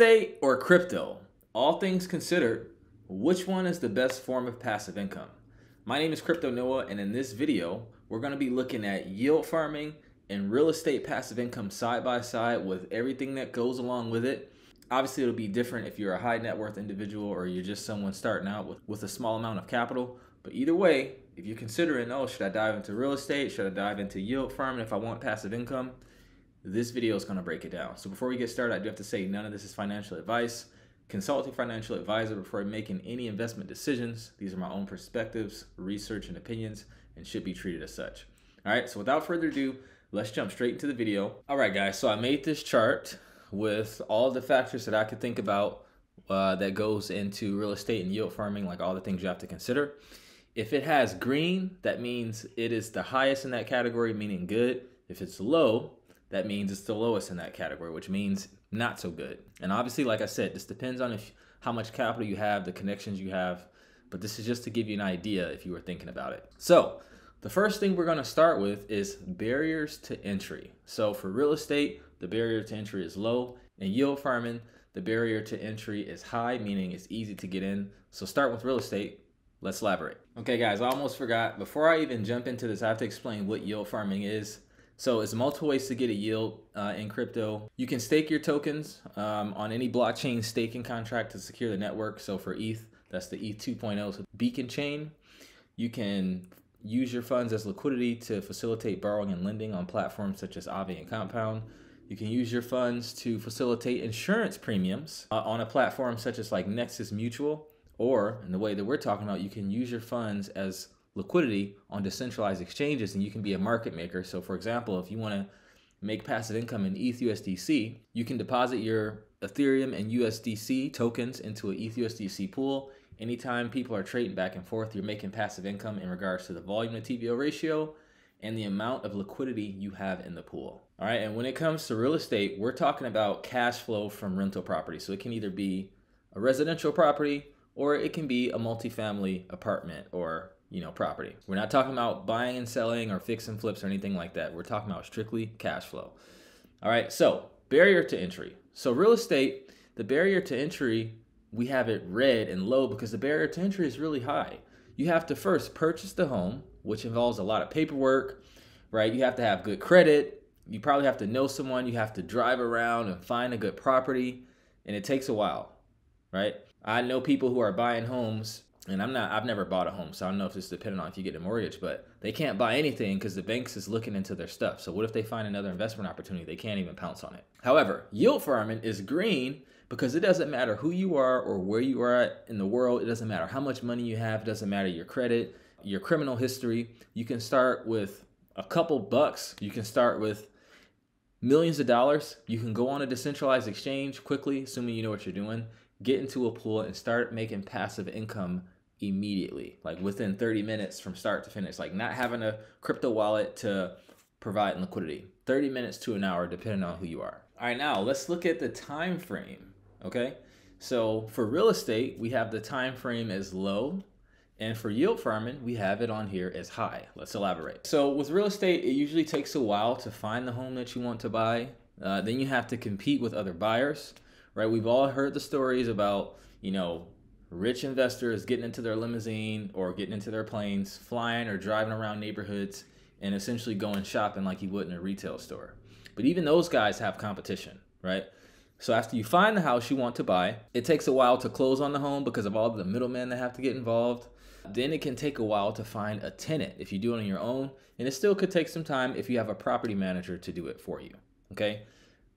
estate or crypto? All things considered, which one is the best form of passive income? My name is Crypto Noah, and in this video, we're going to be looking at yield farming and real estate passive income side by side with everything that goes along with it. Obviously, it'll be different if you're a high net worth individual or you're just someone starting out with, with a small amount of capital. But either way, if you're considering, oh, should I dive into real estate? Should I dive into yield farming if I want passive income? This video is going to break it down. So before we get started, I do have to say none of this is financial advice. Consult a financial advisor before making any investment decisions. These are my own perspectives, research, and opinions, and should be treated as such. All right, so without further ado, let's jump straight into the video. All right, guys, so I made this chart with all the factors that I could think about uh, that goes into real estate and yield farming, like all the things you have to consider. If it has green, that means it is the highest in that category, meaning good. If it's low, that means it's the lowest in that category, which means not so good. And obviously, like I said, this depends on if how much capital you have, the connections you have. But this is just to give you an idea if you were thinking about it. So the first thing we're going to start with is barriers to entry. So for real estate, the barrier to entry is low. And yield farming, the barrier to entry is high, meaning it's easy to get in. So start with real estate. Let's elaborate. Okay, guys, I almost forgot. Before I even jump into this, I have to explain what yield farming is. So it's multiple ways to get a yield uh, in crypto. You can stake your tokens um, on any blockchain staking contract to secure the network. So for ETH, that's the ETH 2.0 so beacon chain. You can use your funds as liquidity to facilitate borrowing and lending on platforms such as Aave and Compound. You can use your funds to facilitate insurance premiums uh, on a platform such as like Nexus Mutual, or in the way that we're talking about, you can use your funds as liquidity on decentralized exchanges and you can be a market maker. So, for example, if you want to make passive income in ETH USDC, you can deposit your Ethereum and USDC tokens into an ETH USDC pool. Anytime people are trading back and forth, you're making passive income in regards to the volume to TVL ratio and the amount of liquidity you have in the pool. All right, and when it comes to real estate, we're talking about cash flow from rental property. So it can either be a residential property or it can be a multifamily apartment or you know, property. We're not talking about buying and selling or fix and flips or anything like that. We're talking about strictly cash flow. All right, so barrier to entry. So real estate, the barrier to entry, we have it red and low because the barrier to entry is really high. You have to first purchase the home, which involves a lot of paperwork, right? You have to have good credit. You probably have to know someone. You have to drive around and find a good property, and it takes a while, right? I know people who are buying homes and I'm not I've never bought a home, so I don't know if it's dependent on if you get a mortgage, but they can't buy anything because the banks is looking into their stuff. So what if they find another investment opportunity? They can't even pounce on it. However, yield farming is green because it doesn't matter who you are or where you are in the world. It doesn't matter how much money you have. It doesn't matter your credit, your criminal history. You can start with a couple bucks. You can start with millions of dollars. You can go on a decentralized exchange quickly, assuming you know what you're doing get into a pool and start making passive income immediately, like within 30 minutes from start to finish, like not having a crypto wallet to provide liquidity. 30 minutes to an hour, depending on who you are. All right, now let's look at the time frame. Okay, so for real estate, we have the time frame as low, and for yield farming, we have it on here as high. Let's elaborate. So with real estate, it usually takes a while to find the home that you want to buy. Uh, then you have to compete with other buyers right? We've all heard the stories about, you know, rich investors getting into their limousine or getting into their planes, flying or driving around neighborhoods and essentially going shopping like you would in a retail store. But even those guys have competition, right? So after you find the house you want to buy, it takes a while to close on the home because of all the middlemen that have to get involved. Then it can take a while to find a tenant if you do it on your own, and it still could take some time if you have a property manager to do it for you. Okay?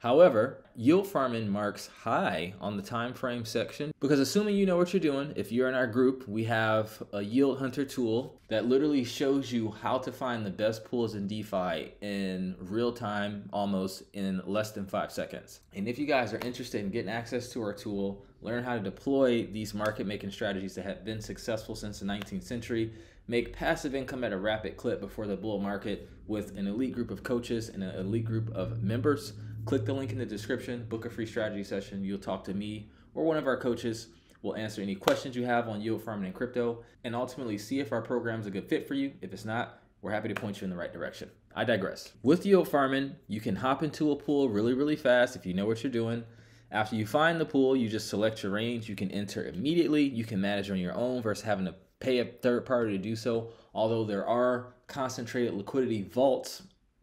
However, yield farming marks high on the time frame section because assuming you know what you're doing, if you're in our group, we have a yield hunter tool that literally shows you how to find the best pools in DeFi in real time, almost in less than five seconds. And if you guys are interested in getting access to our tool, learn how to deploy these market making strategies that have been successful since the 19th century, make passive income at a rapid clip before the bull market with an elite group of coaches and an elite group of members Click the link in the description, book a free strategy session. You'll talk to me or one of our coaches. We'll answer any questions you have on yield farming and crypto and ultimately see if our program is a good fit for you. If it's not, we're happy to point you in the right direction. I digress. With yield farming, you can hop into a pool really, really fast if you know what you're doing. After you find the pool, you just select your range. You can enter immediately. You can manage on your own versus having to pay a third party to do so. Although there are concentrated liquidity vaults,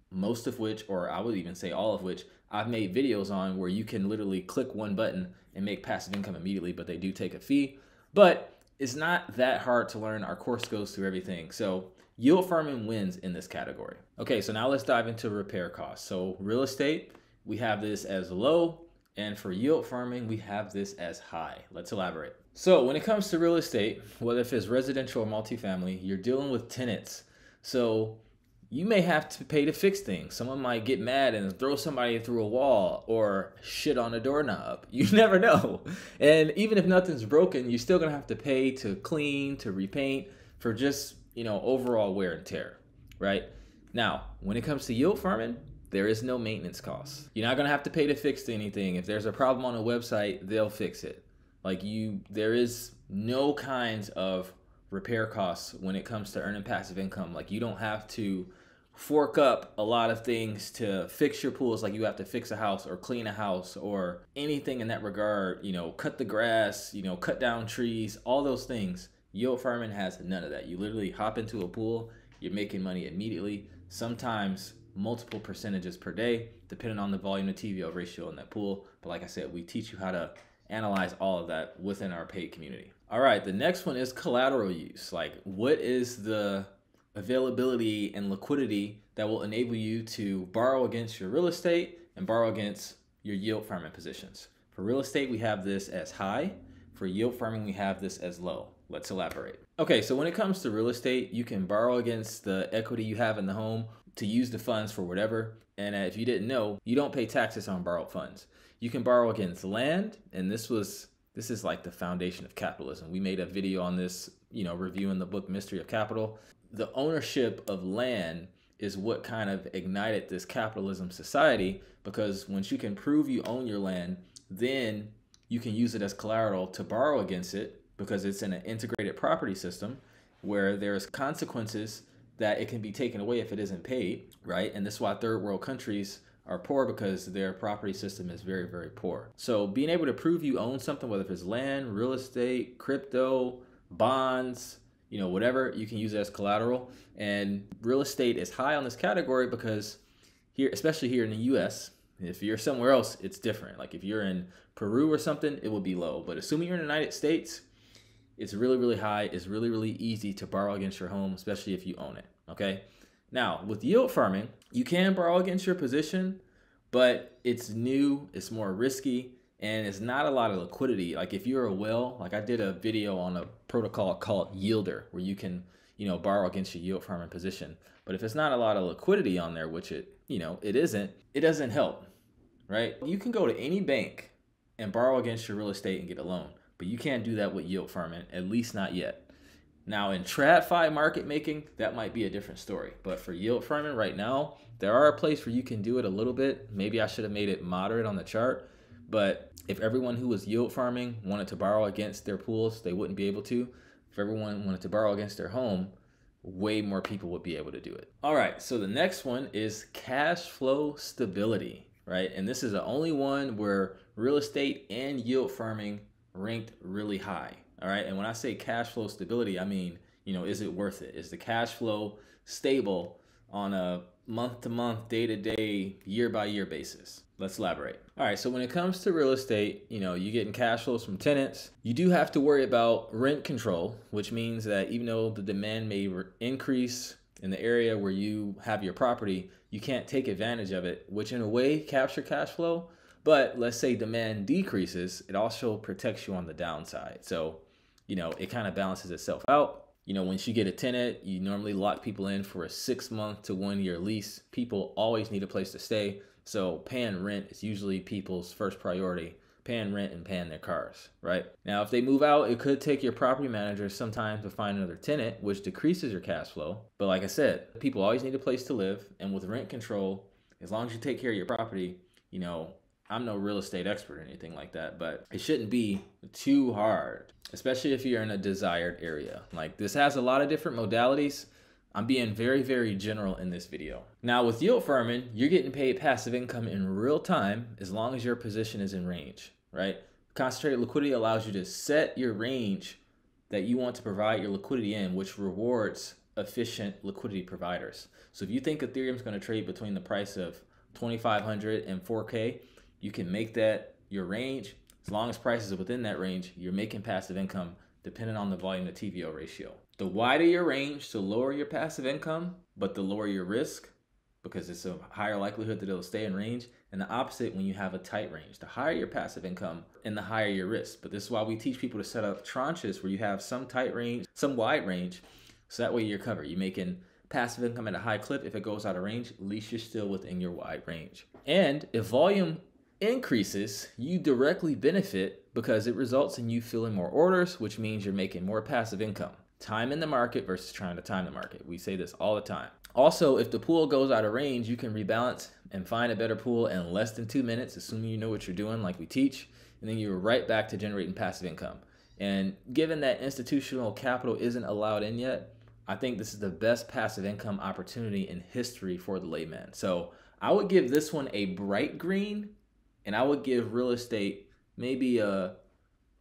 most of which, or I would even say all of which, I've made videos on where you can literally click one button and make passive income immediately, but they do take a fee. But it's not that hard to learn. Our course goes through everything. So yield farming wins in this category. Okay, so now let's dive into repair costs. So real estate, we have this as low, and for yield farming, we have this as high. Let's elaborate. So when it comes to real estate, whether if it's residential or multifamily, you're dealing with tenants. So you may have to pay to fix things. Someone might get mad and throw somebody through a wall or shit on a doorknob. You never know. And even if nothing's broken, you're still gonna have to pay to clean, to repaint, for just, you know, overall wear and tear, right? Now, when it comes to yield farming, there is no maintenance costs. You're not gonna have to pay to fix anything. If there's a problem on a website, they'll fix it. Like you, there is no kinds of repair costs when it comes to earning passive income. Like you don't have to fork up a lot of things to fix your pools. Like you have to fix a house or clean a house or anything in that regard you know cut the grass you know cut down trees all those things. Yield farming has none of that. You literally hop into a pool you're making money immediately sometimes multiple percentages per day depending on the volume to TVL ratio in that pool. But like I said we teach you how to analyze all of that within our paid community all right the next one is collateral use like what is the availability and liquidity that will enable you to borrow against your real estate and borrow against your yield farming positions. For real estate, we have this as high. For yield farming, we have this as low. Let's elaborate. Okay, so when it comes to real estate, you can borrow against the equity you have in the home to use the funds for whatever. And if you didn't know, you don't pay taxes on borrowed funds. You can borrow against land, and this was this is like the foundation of capitalism. We made a video on this, you know, reviewing the book Mystery of Capital the ownership of land is what kind of ignited this capitalism society because once you can prove you own your land, then you can use it as collateral to borrow against it because it's in an integrated property system where there's consequences that it can be taken away if it isn't paid, right? And this is why third world countries are poor because their property system is very, very poor. So being able to prove you own something, whether it's land, real estate, crypto, bonds, you know, whatever, you can use it as collateral. And real estate is high on this category because here, especially here in the US, if you're somewhere else, it's different. Like if you're in Peru or something, it will be low. But assuming you're in the United States, it's really, really high. It's really, really easy to borrow against your home, especially if you own it. Okay. Now, with yield farming, you can borrow against your position, but it's new, it's more risky, and it's not a lot of liquidity. Like if you're a whale, like I did a video on a protocol called YLDR, where you can, you know, borrow against your yield farming position. But if it's not a lot of liquidity on there, which it, you know, it isn't, it doesn't help, right? You can go to any bank and borrow against your real estate and get a loan, but you can't do that with yield farming, at least not yet. Now in TradFi market making, that might be a different story. But for yield farming right now, there are a place where you can do it a little bit. Maybe I should have made it moderate on the chart but if everyone who was yield farming wanted to borrow against their pools, they wouldn't be able to. If everyone wanted to borrow against their home, way more people would be able to do it. All right, so the next one is cash flow stability, right? And this is the only one where real estate and yield farming ranked really high. All right, and when I say cash flow stability, I mean, you know, is it worth it? Is the cash flow stable on a month to month, day to day, year by year basis? Let's elaborate. All right, so when it comes to real estate, you know, you're getting cash flows from tenants. You do have to worry about rent control, which means that even though the demand may re- increase in the area where you have your property, you can't take advantage of it, which in a way capture cash flow. But let's say demand decreases, it also protects you on the downside. So, you know, it kind of balances itself out. You know, once you get a tenant, you normally lock people in for a six month to one year lease. People always need a place to stay. So paying rent is usually people's first priority. Paying rent and paying their cars, right? Now, if they move out, it could take your property manager some time to find another tenant, which decreases your cash flow. But like I said, people always need a place to live. And with rent control, as long as you take care of your property, you know, I'm no real estate expert or anything like that, but it shouldn't be too hard, especially if you're in a desired area. Like this has a lot of different modalities. I'm being very, very general in this video. Now with yield farming, you're getting paid passive income in real time as long as your position is in range. right? Concentrated liquidity allows you to set your range that you want to provide your liquidity in, which rewards efficient liquidity providers. So if you think Ethereum is going to trade between the price of 2500 and 4k, you can make that your range. As long as prices are within that range, you're making passive income depending on the volume to TVL ratio. The wider your range, to lower your passive income, but the lower your risk, because it's a higher likelihood that it'll stay in range. And the opposite when you have a tight range. The higher your passive income and the higher your risk. But this is why we teach people to set up tranches where you have some tight range, some wide range, so that way you're covered. You're making passive income at a high clip. If it goes out of range, at least you're still within your wide range. And if volume increases, you directly benefit because it results in you filling more orders, which means you're making more passive income. Time in the market versus trying to time the market. We say this all the time. Also, if the pool goes out of range, you can rebalance and find a better pool in less than two minutes, assuming you know what you're doing, like we teach, and then you're right back to generating passive income. And given that institutional capital isn't allowed in yet, I think this is the best passive income opportunity in history for the layman. So I would give this one a bright green, and I would give real estate maybe a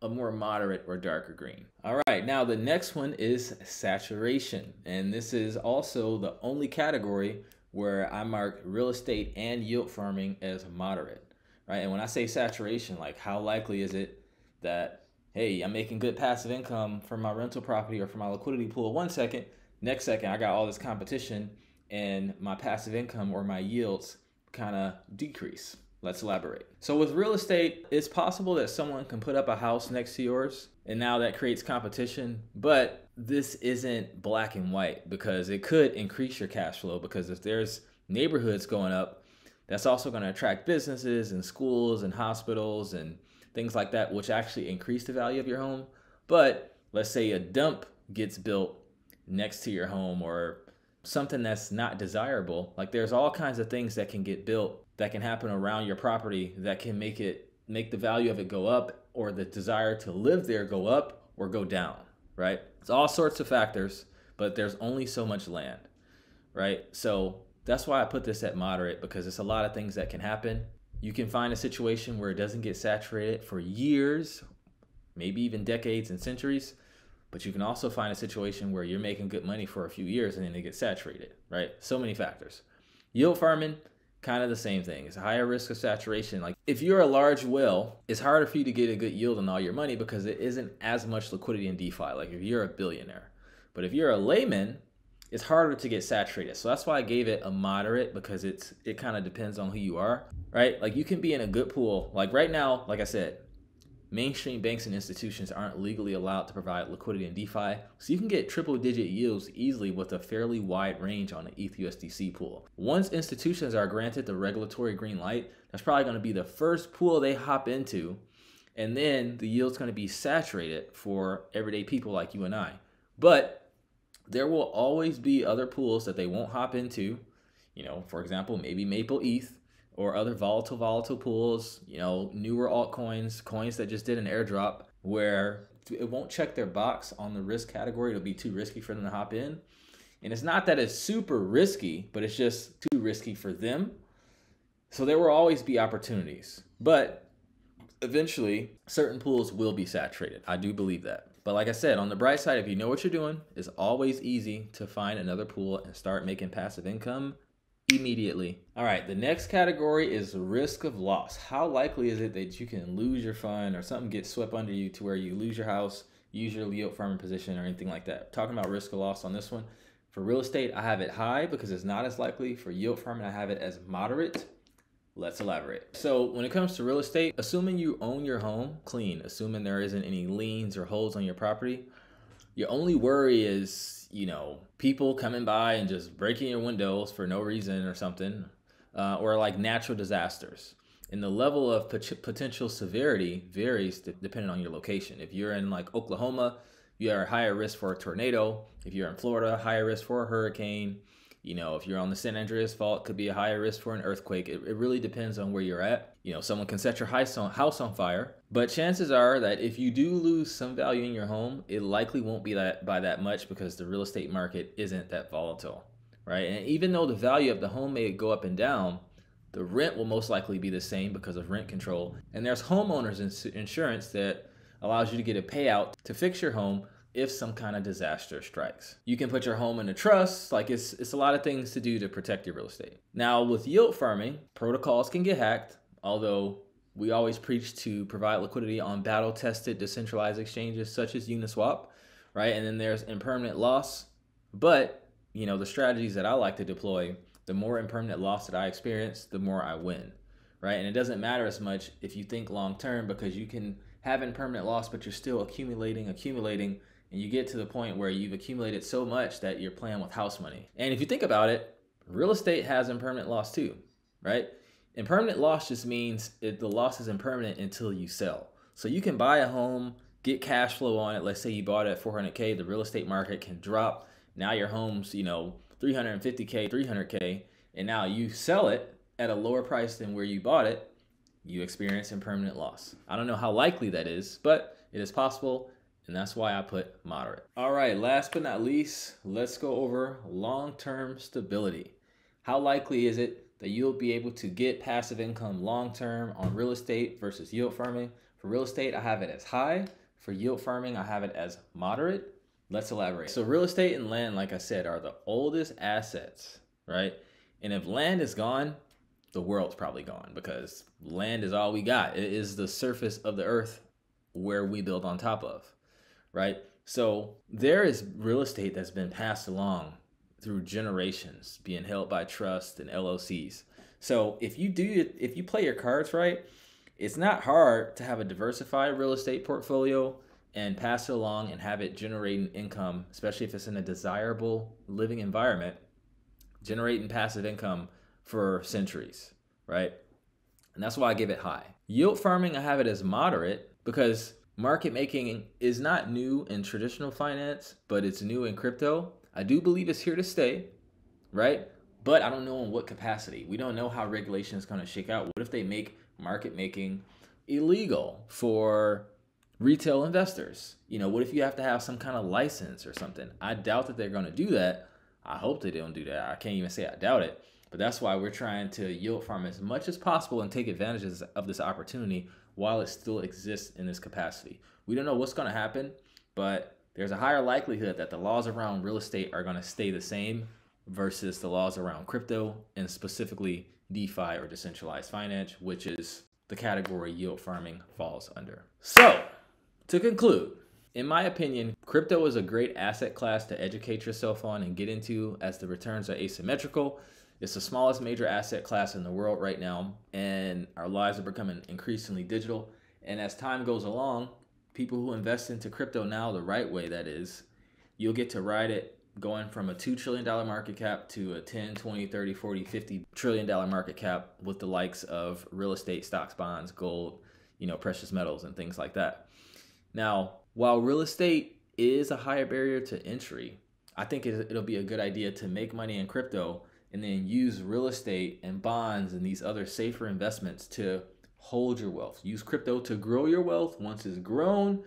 a more moderate or darker green. All right, now the next one is saturation. And this is also the only category where I mark real estate and yield farming as moderate, right? And when I say saturation, like how likely is it that, hey, I'm making good passive income from my rental property or from my liquidity pool one second, next second I got all this competition and my passive income or my yields kind of decrease. Let's elaborate. So with real estate, it's possible that someone can put up a house next to yours and now that creates competition, but this isn't black and white because it could increase your cash flow because if there's neighborhoods going up, that's also going to attract businesses and schools and hospitals and things like that which actually increase the value of your home. But let's say a dump gets built next to your home or something that's not desirable. Like there's all kinds of things that can get built that can happen around your property that can make it make the value of it go up or the desire to live there go up or go down, right? It's all sorts of factors, but there's only so much land, right? So that's why I put this at moderate because it's a lot of things that can happen. You can find a situation where it doesn't get saturated for years, maybe even decades and centuries, but you can also find a situation where you're making good money for a few years and then it gets saturated, right? So many factors. Yield farming, kind of the same thing. It's a higher risk of saturation. Like if you're a large whale, it's harder for you to get a good yield on all your money because it isn't as much liquidity in DeFi. Like if you're a billionaire, but if you're a layman, it's harder to get saturated. So that's why I gave it a moderate because it's it kind of depends on who you are, right? Like you can be in a good pool. Like right now, like I said, mainstream banks and institutions aren't legally allowed to provide liquidity in DeFi, so you can get triple digit yields easily with a fairly wide range on the ETHUSDC pool. Once institutions are granted the regulatory green light, that's probably going to be the first pool they hop into, and then the yield's going to be saturated for everyday people like you and I. But there will always be other pools that they won't hop into. You know, for example, maybe Maple ETH or other volatile volatile pools, you know, newer altcoins, coins that just did an airdrop where it won't check their box on the risk category. It'll be too risky for them to hop in. And it's not that it's super risky, but it's just too risky for them. So there will always be opportunities. But eventually, certain pools will be saturated. I do believe that. But like I said, on the bright side, if you know what you're doing, it's always easy to find another pool and start making passive income immediately. All right, the next category is risk of loss. How likely is it that you can lose your fund or something gets swept under you to where you lose your house, use your yield farming position or anything like that? Talking about risk of loss on this one. For real estate, I have it high because it's not as likely. For yield farming, I have it as moderate. Let's elaborate. So, when it comes to real estate, assuming you own your home clean, assuming there isn't any liens or holds on your property, your only worry is, you know, people coming by and just breaking your windows for no reason or something, uh, or like natural disasters. And the level of pot- potential severity varies depending on your location. If you're in like Oklahoma, you are a higher risk for a tornado. If you're in Florida, higher risk for a hurricane. You know, if you're on the San Andreas Fault, could be a higher risk for an earthquake. It, it really depends on where you're at. You know, someone can set your house on, house on fire, but chances are that if you do lose some value in your home, it likely won't be that by that much because the real estate market isn't that volatile, right? And even though the value of the home may go up and down, The rent will most likely be the same because of rent control. And there's homeowners ins- insurance that allows you to get a payout to fix your home if some kind of disaster strikes. You can put your home in a trust, like it's it's a lot of things to do to protect your real estate. Now with yield farming, protocols can get hacked, although we always preach to provide liquidity on battle tested decentralized exchanges such as Uniswap, right? And then there's impermanent loss. But, you know, the strategies that I like to deploy, the more impermanent loss that I experience, the more I win, right? And it doesn't matter as much if you think long term because you can have impermanent loss, but you're still accumulating, accumulating and you get to the point where you've accumulated so much that you're playing with house money. And if you think about it, real estate has impermanent loss too, right? Impermanent loss just means it, the loss is impermanent until you sell. So you can buy a home, get cash flow on it. Let's say you bought it at 400k, the real estate market can drop. Now your home's, you know, 350k, 300k, and now you sell it at a lower price than where you bought it. You experience impermanent loss. I don't know how likely that is, but it is possible and that's why I put moderate. All right, last but not least, let's go over long-term stability. How likely is it that you'll be able to get passive income long-term on real estate versus yield farming? For real estate, I have it as high. For yield farming, I have it as moderate. Let's elaborate. So real estate and land, like I said, are the oldest assets, right? And if land is gone, the world's probably gone because land is all we got. It is the surface of the earth where we build on top of right? So there is real estate that's been passed along through generations, being held by trust and LLCs. So if you do, if you play your cards right, it's not hard to have a diversified real estate portfolio and pass it along and have it generating income, especially if it's in a desirable living environment, generating passive income for centuries, right? And that's why I give it high. Yield farming, I have it as moderate because Market making is not new in traditional finance, but it's new in crypto. I do believe it's here to stay, right? But I don't know in what capacity. We don't know how regulation is going to shake out. What if they make market making illegal for retail investors? You know, what if you have to have some kind of license or something? I doubt that they're going to do that. I hope they don't do that. I can't even say I doubt it. But that's why we're trying to yield farm as much as possible and take advantages of this opportunity while it still exists in this capacity. We don't know what's going to happen, but there's a higher likelihood that the laws around real estate are going to stay the same versus the laws around crypto and specifically DeFi or decentralized finance, which is the category yield farming falls under. So, to conclude, in my opinion, crypto is a great asset class to educate yourself on and get into as the returns are asymmetrical it's the smallest major asset class in the world right now, and our lives are becoming increasingly digital. And as time goes along, people who invest into crypto now the right way, that is, you'll get to ride it going from a $2 trillion market cap to a 10, 20, 30, 40, 50 trillion dollar market cap with the likes of real estate, stocks, bonds, gold, you know, precious metals and things like that. Now, while real estate is a higher barrier to entry, I think it'll be a good idea to make money in crypto and then use real estate and bonds and these other safer investments to hold your wealth. Use crypto to grow your wealth. Once it's grown,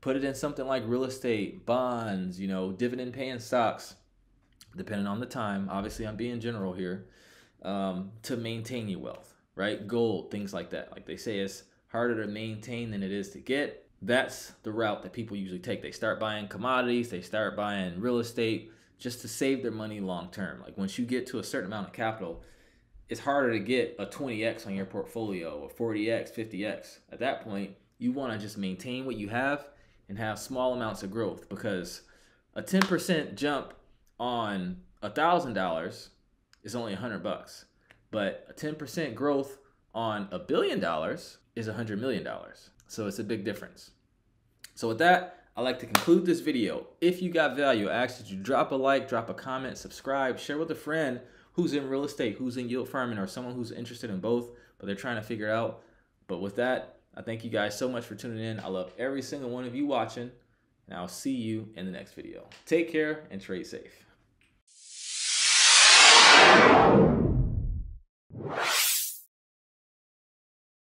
put it in something like real estate, bonds, you know, dividend paying stocks, depending on the time. Obviously, I'm being general here um, to maintain your wealth, right? Gold, things like that. Like they say, it's harder to maintain than it is to get. That's the route that people usually take. They start buying commodities, they start buying real estate just to save their money long term. Like once you get to a certain amount of capital, it's harder to get a 20x on your portfolio, a 40x, 50x. At that point, you want to just maintain what you have and have small amounts of growth because a 10% jump on a thousand dollars is only a hundred bucks, but a 10% growth on a billion dollars is a hundred million dollars. So it's a big difference. So with that, I'd like to conclude this video. If you got value, I ask that you drop a like, drop a comment, subscribe, share with a friend who's in real estate, who's in yield farming, or someone who's interested in both, but they're trying to figure it out. But with that, I thank you guys so much for tuning in. I love every single one of you watching, and I'll see you in the next video. Take care and trade safe.